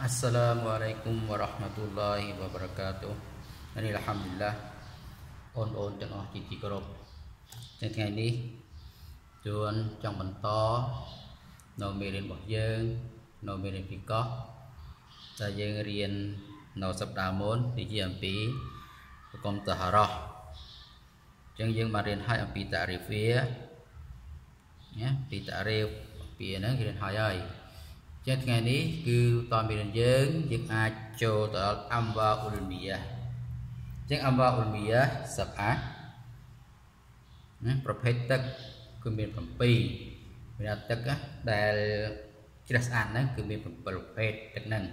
Assalamualaikum warahmatullahi wabarakatuh នេះអល់ហាំឌុលឡាបងប្អូនទាំងអស់ជាទីគោរពនៅថ្ងៃនេះជួនចង់បន្តនៅមេរៀនរបស់យើងនៅមេរៀនពីកោះដែលយើងរៀននៅសប្តាហ៍មុននិយាយអំពីប្រគំតហរោះអញ្ចឹងយើងបានរៀនហើយអំពីតារីហ្វាណាពីតារីហ្វពីហ្នឹងរៀនហើយហើយ ចឹងថ្ងៃនេះគឺតមេរៀនយើងយើងអាចចូលទៅដល់អំវ៉ាអ៊ុលមីយ៉ាចឹងអំវ៉ាអ៊ុលមីយ៉ាសាប់អាណាប្រភេទទឹកគឺមាន7មានទឹកដែលជ្រះស្អាតហ្នឹងគឺមាន7ប្រភេទទឹកហ្នឹង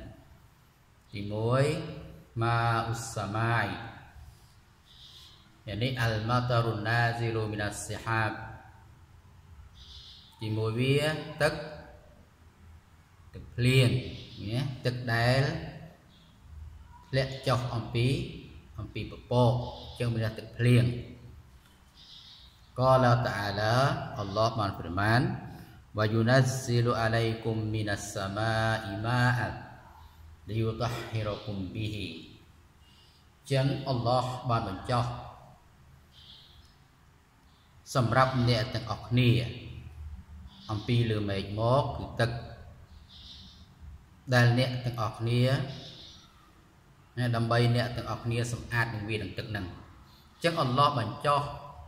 ទី1ម៉ាអ៊ុសាម៉ាយ yani al-mataru nazilu minas sihab ជាមួយវាទឹកទឹក ភ្លៀងណាទឹកដែលធ្លាក់ចុះអំពីអំពីពពកចឹងមានទឹកភ្លៀងក៏ឡាតាឡាអល់ឡោះបានប្រមាណវយុនសិលអាឡៃគុំមីនសាម៉ាអ៊ីម៉ាអាលីយុតហ៊ីរគុំប៊ីហ៊ីចឹងអល់ឡោះបានបញ្ចុះសម្រាប់អ្នកទាំងអស់គ្នាអំពីលើមេឃមកគឺទឹក ដែលអ្នកទាំងអស់គ្នាដើម្បីអ្នកទាំងអស់គ្នាសម្អាតនឹងវានឹងទឹកហ្នឹងអញ្ចឹងអល់ឡោះបញ្ចុះ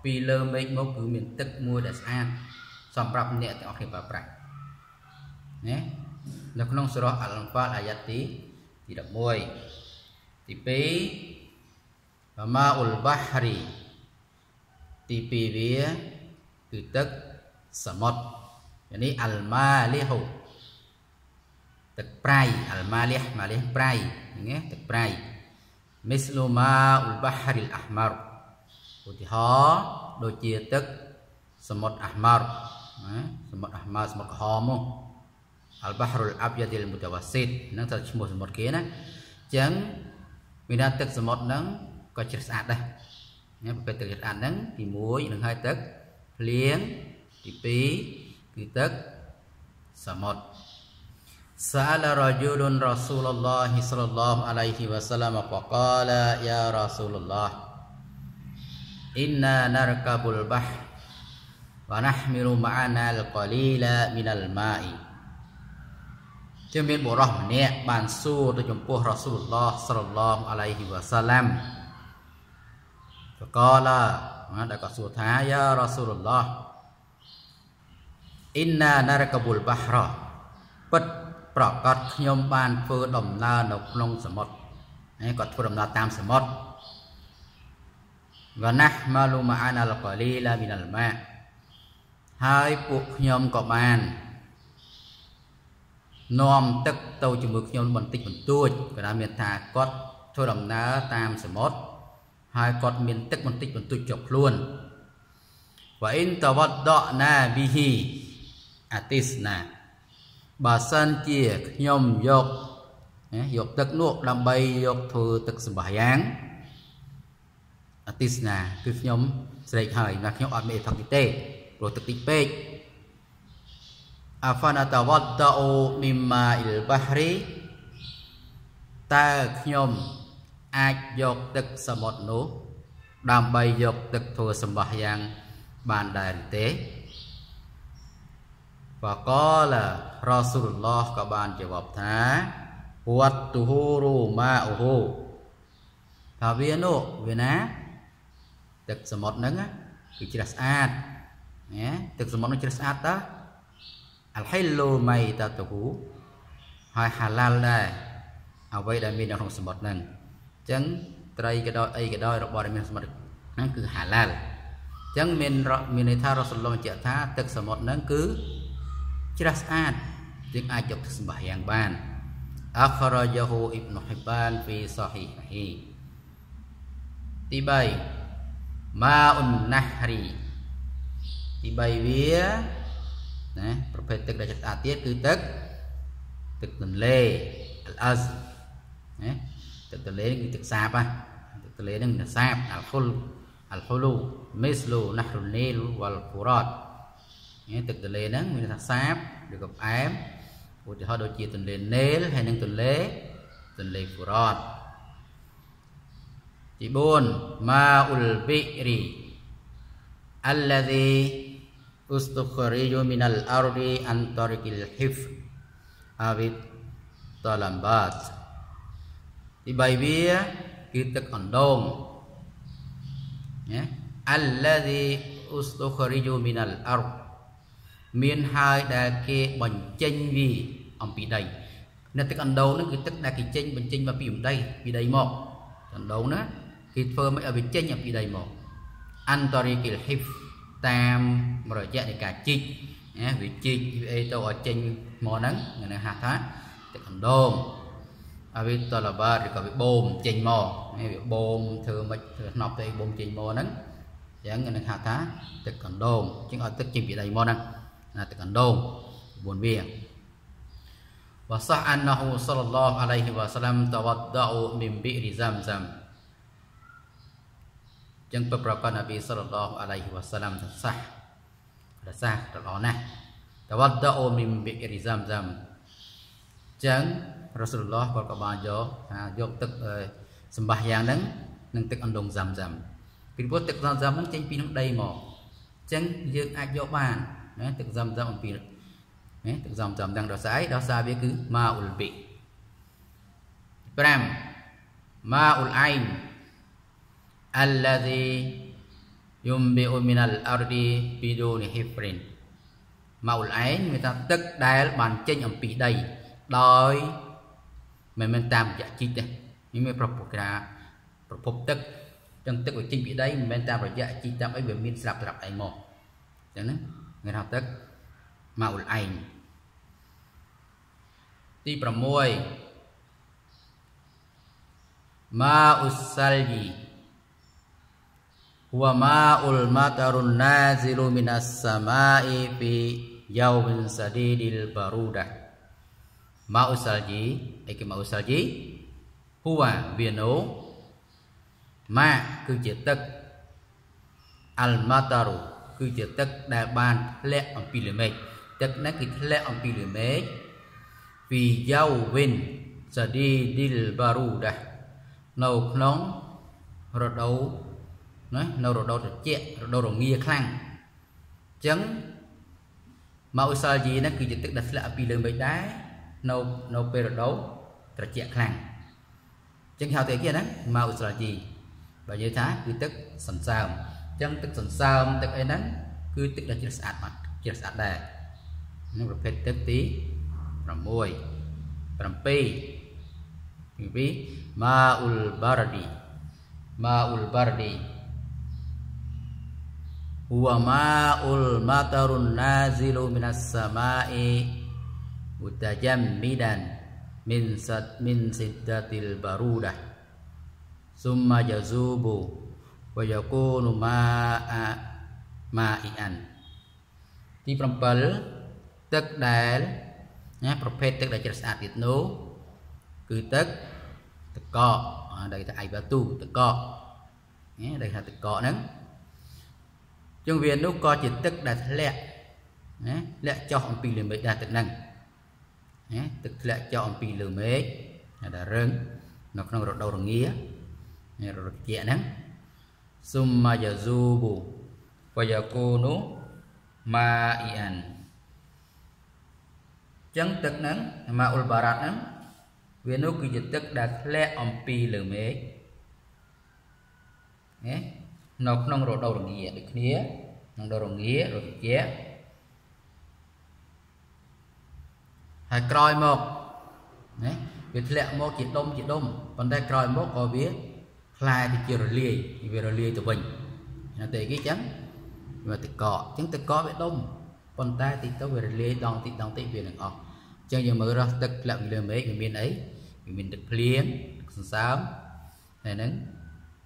ពីលើមេឃមកគឺមានទឹកមួយដែលស្អាតសម្រាប់អ្នកទាំងអស់គ្នាប្រើប្រាស់ណានៅក្នុងសូរ៉ាអល់អង្ហ្វាលអាយ៉ាត់ទីទី11ទី2ម៉ាអ៊ុលបាហ្រីទី2វាគឺទឹកសមុទ្រនេះអលម៉ាលីហូ ទឹកប្រៃអលម៉ាលីហម៉ាលីហប្រៃណាទឹកប្រៃមីស្លូម៉ាអ៊ុលបាហ្រីលអាហ្មារឧទាហរណ៍ដូចជាទឹកសមុទ្រអាហ្មារណាសមុទ្រអាហ្មារសមុទ្រក្រហមមកអលបាហ្រុលអាប់យ៉ាឌីលមុតវ៉ាស៊ីតហ្នឹងទៅឈ្មោះសមុទ្រគេណាអញ្ចឹងមានទឹកសមុទ្រហ្នឹងក៏ជ្រះស្អាតដែរណាប្រភេទទឹកស្អាតហ្នឹងទី1នឹងហើយទឹកភ្លៀងទី2គឺទឹកសមុទ្រ سأل رجل رسول الله صلى الله عليه وسلم فقال يا رسول الله إنا نركب البحر ونحمل معنا القليل من الماء. جميل بره نيه بانسو تجمبوه رسول الله صلى الله عليه وسلم. فقال ماذا يا رسول الله إنا نركب البحر. ប្រកាសខ្ញុំបានធ្វើដំណើរនៅក្នុងសមុទ្រហើយគាត់ធ្វើដំណើរតាមសមុទ្រវណាស់ម៉ាលូម៉ាអាណាលកលីឡាមីណាល់ម៉ាហើយពួកខ្ញុំក៏បាននាំទឹកទៅជាមួយខ្ញុំបន្តិចបន្តួចក៏ថាមានថាគាត់ធ្វើដំណើរតាមសមុទ្រហើយគាត់មានទឹកបន្តិចបន្តួចជាប់ខ្លួនវ៉ាអ៊ីនតវត្តដណាប៊ីហ៊ីអាទីសណា បើសិនជាខ្ញុំយកយកទឹកនោះដើម្បីយកធ្វើទឹកសម្បះយ៉ាងអាទីសណាគឺខ្ញុំស្រេកហើយណាខ្ញុំអត់មានអធិកទេព្រោះទឹកតិចពេកអាហ្វាណាតាវត្តអូមីម៉ាអ៊ីលបាហ្រីតើខ្ញុំអាចយកទឹកសមុទ្រនោះ ដើម្បីយកទឹកធ្វើសម្បះយ៉ាងបានដែរទេ បកលរ៉ាស៊ូលឡោះក៏បានចវាប់ថាវត្តទូហូរូម៉ាអូហូថាវានោះវាណា ទឹកសមុទ្រហ្នឹងគឺជ្រះស្អាតណាទឹកសមុទ្រនោះជ្រះស្អាតតើអលហិលូម៉ៃតាទូហូហើយហាឡាល់ដែរអ្វីដែលមាននៅក្នុងសមុទ្រហ្នឹងអញ្ចឹងត្រីក៏ដោយអីក៏ដោយរបស់ដែលមានសមុទ្រហ្នឹងគឺហាឡាល់អញ្ចឹងមានមានន័យថារ៉ាស៊ូលឡោះបញ្ជាក់ថាទឹកសមុទ្រហ្នឹងគឺ ជ្រះស្អាតយើងអាចយកទៅសម្បះយ៉ាងបានអខរយហូអ៊ីប្នុហ៊ីបានហ្វីសាហ៊ីហ៊ីទី3ម៉ាអ៊ុនណាហ្រីទី3វាណាប្រភេទទឹកដែលជ្រះស្អាតទៀតគឺទឹកទឹកទន្លេអលអាសណាទឹកទន្លេគឺទឹកសាបណាទឹកទន្លេហ្នឹងមានសាបអលហ៊ុលអលហ៊ុលូមីស្លូណាហ្រុនីលវ៉ាល់ហ្វូរ៉ាត ទឹកទន្លេហ្នឹងមានថាសាបឬក៏ផ្អែមឧទាហរណ៍ដូចជាទន្លេនេលហើយនិងទន្លេទន្លេហ្វូរ៉តទី4ម៉ាអ៊ុលប៊ីរី alladhi ustukhriju minal ardi an tariqil hif awit talambat ទី3វាគឺទឹកអណ្ដូងណា alladhi ustukhriju minal ard មានហើយដែលគេបញ្ចេញវាអំពីដីនៅទឹកអណ្ដូងហ្នឹងគឺទឹកដែលគេចេញបញ្ចេញមកពីដីពីដីមកអណ្ដូងណាគេធ្វើមកឲ្យវាចេញអំពីដីមកអន្តរីគិលហ៊ីហ្វតាមរយៈនៃការជីកណាវាជីកវាអីទៅឲ្យចេញមកហ្នឹងនឹងហៅថាទឹកអណ្ដូងហើយវាតលបាឬក៏វាបូមចេញមកវាបូមធ្វើមិនធ្វើស្នប់ទៅបូមចេញមកហ្នឹងអញ្ចឹងនឹងហៅថាទឹកកណ្ដូងជាងឲ្យទឹកចេញពីដីមកហ្នឹង ណាទឹកកណ្ដូង9វាវ៉ាសះអានណហ៊ូសល្លឡោះអាឡៃហ៊ីវ៉ាសាឡាំតវត្តអ៊ូមីនប៊ីរីហ្សាំហ្សាំចឹងប្រប្រកាសនប៊ីសល្លឡោះអាឡៃហ៊ីវ៉ាសាឡាំសះរសាល្អណាស់តវត្តអ៊ូមីនប៊ីរីហ្សាំហ្សាំចឹងរ៉ាស៊ូលឡោះគាត់ក៏បានយកថាយកទឹកសម្បាសយ៉ាងហ្នឹងនឹងទឹកអណ្ដងហ្សាំហ្សាំពីព្រោះទឹកហ្សាំហ្សាំហ្នឹងចេញពីក្នុងដីមកអញ្ចឹងយើងអាចយកបាន ណាទឹកហ្សាំហ្សាំអំពីណាទឹកហ្សាំហ្សាំទាំងដល់ស្អីដល់សារវាគឺម៉ាអ៊ុលប៊ី5ម៉ាអ៊ុលអៃន alladhi yumbi'u minal ardi biduni hifrin ម៉ាអ៊ុលអៃនមានថាទឹកដែលបានចេញអំពីដីដោយមិនមែនតាមរយៈជីកទេនេះមានប្រភពក្រាប្រភពទឹកចឹងទឹកវាចេញពីដីមិនមែនតាមរយៈជីកតាមអីវាមានស្រាប់ស្រាប់អីមកចឹងណា គេថាទឹកម៉ាអ៊ុលអៃនទី6ម៉ាអ៊ុសាលជី huwa ma'ul matarun nazilu minas sama'i fi yawmin sadidil barudah ma'u salji អីគេ ma'u salji huwa វានោះ ma គឺជាទឹក al mataru គឺជាទឹកដែលបានធ្លាក់អំពីលើមេឃទឹកនេះគឺធ្លាក់អំពីលើមេឃ fi yawmin sadidil barudah នៅក្នុងរដូវណានៅរដូវត្រជាក់រដូវរងាខ្លាំងអញ្ចឹងមកឧស្សាហ៍យីហ្នឹងគឺជាទឹកដែលធ្លាក់ពីលើមេឃដែរនៅនៅពេលរដូវត្រជាក់ខ្លាំងអញ្ចឹងហៅទៅគេណាមកឧស្សាហ៍យីបើនិយាយថាគឺទឹកសន្សើមអញ្ ចឹងទឹកសន្សើមទឹកអីហ្នឹងគឺទឹកដែលជ្រះស្អាតបាត់ជ្រះស្អាតដែរនឹងប្រភេទទឹកទី6 7ពីម៉ាអ៊ុលបារឌីម៉ាអ៊ុលបារឌី huwa ma'ul matarun nazilu minas sama'i mutajammidan min sat min siddatil barudah summa jazubu wa yakunu ma'a ma'ian ទី7ទឹកដែលណាប្រភេទទឹកដែលជ្រះស្អាតទៀតនោះគឺទឹកទឹកកកដែលថាអៃបាទូទឹកកកណាដែលថាទឹកកកហ្នឹងចឹងវានោះក៏ជាទឹកដែលធ្លាក់ណាលាក់ចុះអំពីលើមេឃដែរទឹកហ្នឹងណាទឹកធ្លាក់ចុះអំពីលើមេឃដែលរឹងនៅក្នុងរដូវរងានេះរដូវត្រជាក់ហ្នឹង សុំម៉ាយ៉ាស៊ូប៊ូវយ៉ាកូនូម៉ាអ៊ីអានចឹងទឹកហ្នឹងម៉ាអ៊ុលបារ៉ាត់ហ្នឹងវានោះគឺជាទឹកដែលធ្លាក់អំពីលើមេឃណានៅក្នុងរដូវរងាដូចគ្នាក្នុងរដូវរងារដូវត្រជាក់ហើយក្រោយមកណាវាធ្លាក់មកជាដុំជាដុំប៉ុន្តែក្រោយមកក៏វា ផ្លែទៅជារលាយវារលាយទៅវិញណាតែគេចឹងវាទឹកកកចឹងទឹកកកវាដុំប៉ុន្តែតិចទៅវារលាយដងតិចដងតិចវានឹងអស់ចឹងយើងមើលរស់ទឹកធ្លាក់ពីលើមេឃវាមានអីវាមានទឹកភ្លៀងសន្សើមហើយហ្នឹង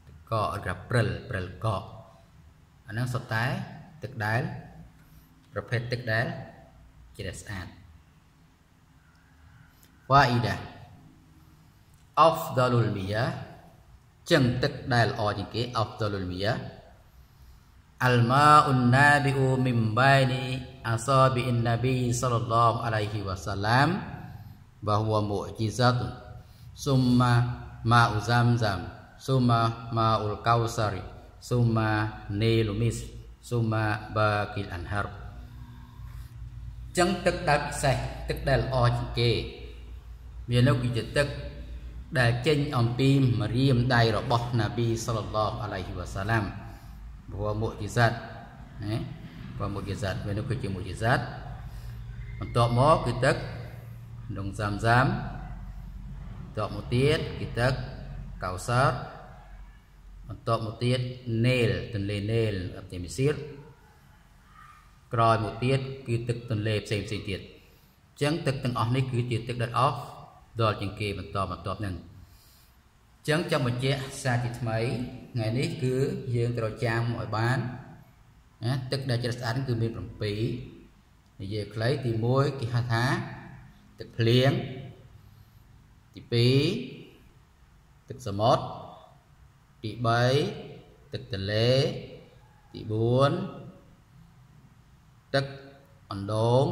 ទឹកកកក្រាព្រិលព្រិលកកអាហ្នឹងសុទ្ធតែទឹកដែលប្រភេទទឹកដែលជាស្អាត فائدة أفضل المياه ចឹងទឹកដែលល្អជាងគេអហ្វដលុលមីយ៉ាអលម៉ាអ៊ុនណាប៊ីអ៊ូមីនបៃនីអាសាប៊ីអ៊ីនណាប៊ីសល្លឡោះអាឡៃហ៊ីវ៉ាសាឡាមវ៉ាហ៊វមុអ៊ជីហ្សាតុស៊ុមម៉ាម៉ាអ៊ូហ្សាំហ្សាំស៊ុមម៉ាម៉ាអ៊ុលកៅសារីស៊ុមម៉ានេលូមីសស៊ុមម៉ាបាគីលអានហារចឹងទឹកដែលពិសេសទឹកដែលល្អជាងគេវានៅគឺជាទឹក ដែលចេញអំពីមរៀមដៃរបស់ណាប៊ីសល្លឡោះអាឡៃហ៊ីវ៉ាសាឡាមព្រោះមុជីសាត់ណាព្រោះមុជីសាត់វានោះគឺជាមុជីសាត់បន្ទាប់មកគឺទឹកដងសាមសាមបន្ទាប់មកទៀតគឺទឹកកៅសើបន្ទាប់មកទៀតនេលទន្លេនេលអតិមីសៀរក្រោយមកទៀតគឺទឹកទន្លេផ្សេងផ្សេងទៀតអញ្ចឹងទឹកទាំងអស់នេះគឺជាទឹកដែលអស់ ដល់ជាងគេបន្តបន្ទាប់នឹងអញ្ចឹងចង់បញ្ជាក់សារជាថ្មីថ្ងៃនេះគឺយើងត្រូវចាំឲ្យបានណាទឹកដែលជ្រះស្អាតគឺមាន7និយាយខ្លីទី1គេហៅថាទឹកភ្លៀងទី2ទឹកសមុទ្រទី3ទឹកទន្លេទី4ទឹកអណ្ដូង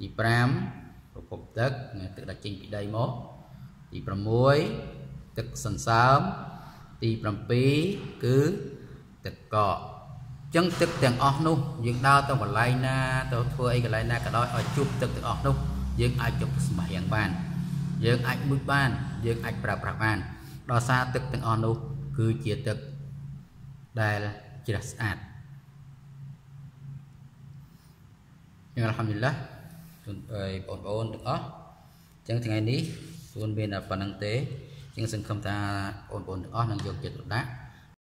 ទី5 ប្រភពទឹកទឹកដែលចេញពីដីមកទី6ទឹកសន្សើមទី7គឺទឹកកកចឹងទឹកទាំងអស់នោះយើងដើរទៅកន្លែងណាទៅធ្វើអីកន្លែងណាក៏ដោយឲ្យជប់ទឹកទាំងអស់នោះយើងអាចជប់សម្បាយ៉ាងបាន យើងអាចមុជបាន យើងអាចប្រើប្រាស់បានដោយសារទឹកទាំងអស់នោះគឺជាទឹកដែលជ្រះស្អាតយ៉ាងអល់ហាំឌុលឡា បងប្អូនទាំងអស់អញ្ចឹងថ្ងៃនេះខ្លួនមានតែប៉ុណ្្នឹងទេជាងសង្ឃឹមថាបងប្អូនទាំងអស់នឹងយកចិត្តទុកដាក់